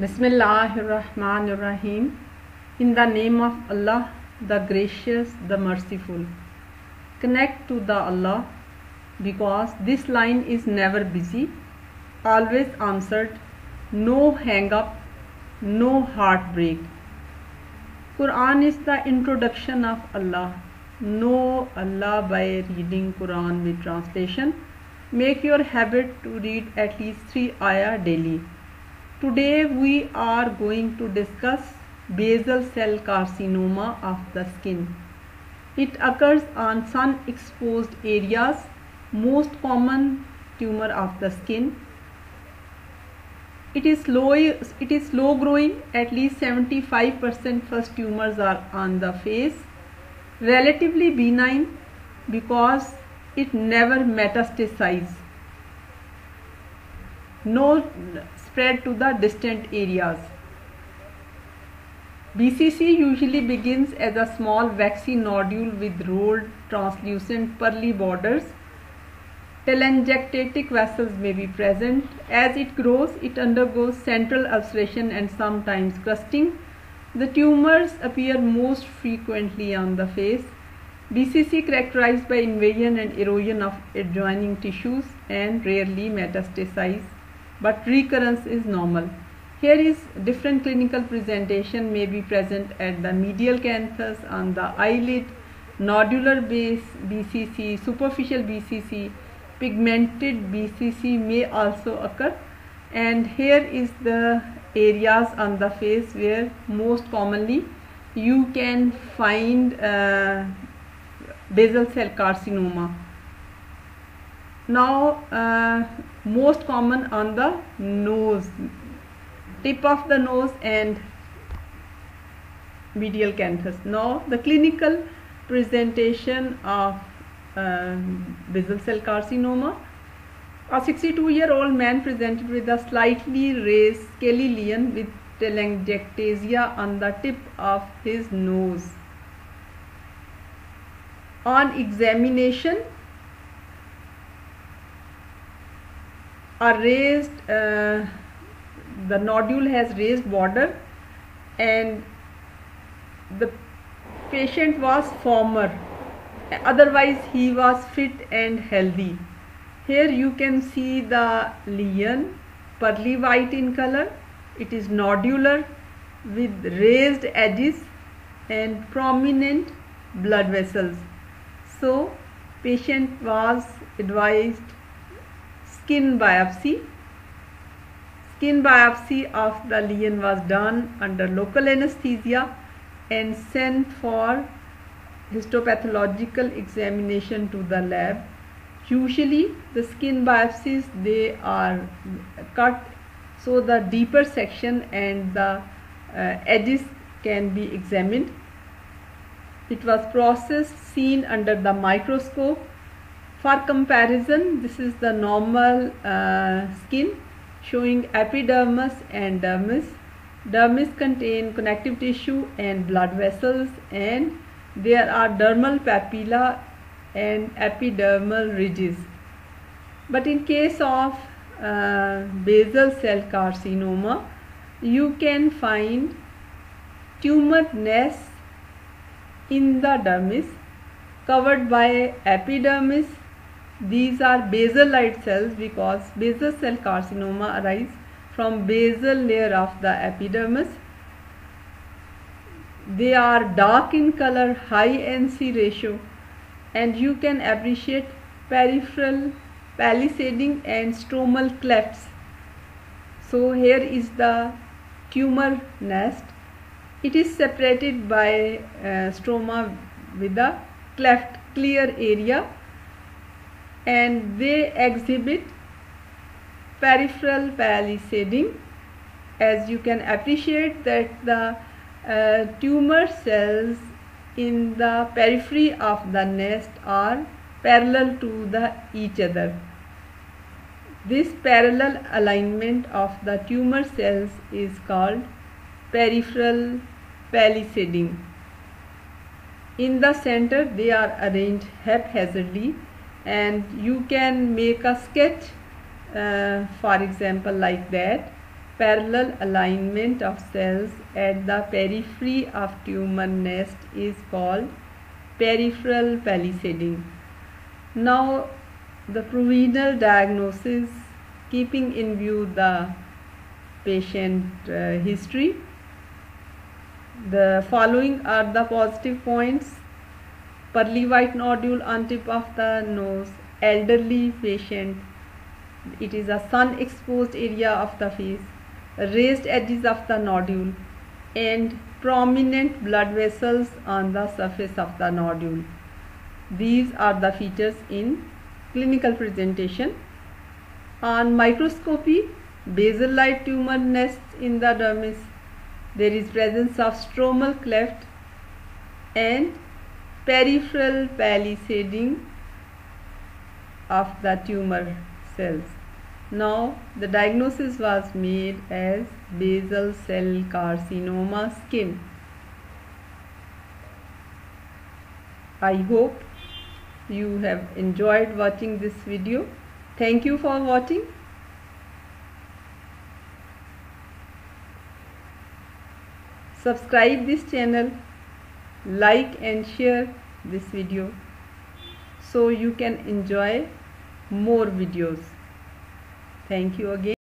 Bismillahirrahmanirrahim. In the name of Allah, the gracious, the merciful. Connect to the Allah because this line is never busy, always answered, no hang up, no heartbreak. Quran is the introduction of Allah. Know Allah by reading Quran with translation. Make your habit to read at least 3 ayah daily. Today we are going to discuss basal cell carcinoma of the skin. It occurs on sun exposed areas, most common tumor of the skin. It is low it is slow growing, at least 75% first tumors are on the face. Relatively benign because it never metastasizes. No spread to the distant areas. BCC usually begins as a small waxy nodule with rolled translucent pearly borders. Telangiectatic vessels may be present. As it grows, it undergoes central ulceration and sometimes crusting. The tumors appear most frequently on the face. BCC characterized by invasion and erosion of adjoining tissues and rarely metastasize, but recurrence is normal. Here is different clinical presentation may be present at the medial canthus, on the eyelid, nodular base BCC, superficial BCC, pigmented BCC may also occur and here is the areas on the face where most commonly you can find uh, basal cell carcinoma. Now uh, most common on the nose tip of the nose and medial canthus. Now the clinical presentation of uh, basal cell carcinoma. A 62 year old man presented with a slightly raised scaly with telangiectasia on the tip of his nose. On examination, a raised uh, the nodule has raised border and the patient was former. Otherwise he was fit and healthy. Here you can see the lesion pearly white in color. It is nodular with raised edges and prominent blood vessels. So patient was advised skin biopsy Skin biopsy of the lesion was done under local anesthesia and sent for histopathological examination to the lab. Usually the skin biopsies they are cut so the deeper section and the uh, edges can be examined. It was processed seen under the microscope. For comparison this is the normal uh, skin showing epidermis and dermis. Dermis contain connective tissue and blood vessels and there are dermal papilla and epidermal ridges. But in case of uh, basal cell carcinoma, you can find tumor nests in the dermis covered by epidermis these are basaloid cells because basal cell carcinoma arise from basal layer of the epidermis. They are dark in color, high NC ratio and you can appreciate peripheral palisading and stromal clefts. So here is the tumor nest. It is separated by uh, stroma with a cleft clear area and they exhibit peripheral palisading as you can appreciate that the uh, tumor cells in the periphery of the nest are parallel to the each other. This parallel alignment of the tumor cells is called peripheral palisading. In the center they are arranged haphazardly and you can make a sketch uh, for example like that parallel alignment of cells at the periphery of tumor nest is called peripheral palisading. Now the provisional diagnosis keeping in view the patient uh, history. The following are the positive points. Pearly white nodule on tip of the nose, elderly patient. It is a sun exposed area of the face, raised edges of the nodule and prominent blood vessels on the surface of the nodule. These are the features in clinical presentation. On microscopy, basaloid tumor nests in the dermis. There is presence of stromal cleft and peripheral palisading of the tumor cells. Now the diagnosis was made as basal cell carcinoma skin. I hope you have enjoyed watching this video. Thank you for watching. Subscribe this channel, like and share this video so you can enjoy more videos. Thank you again.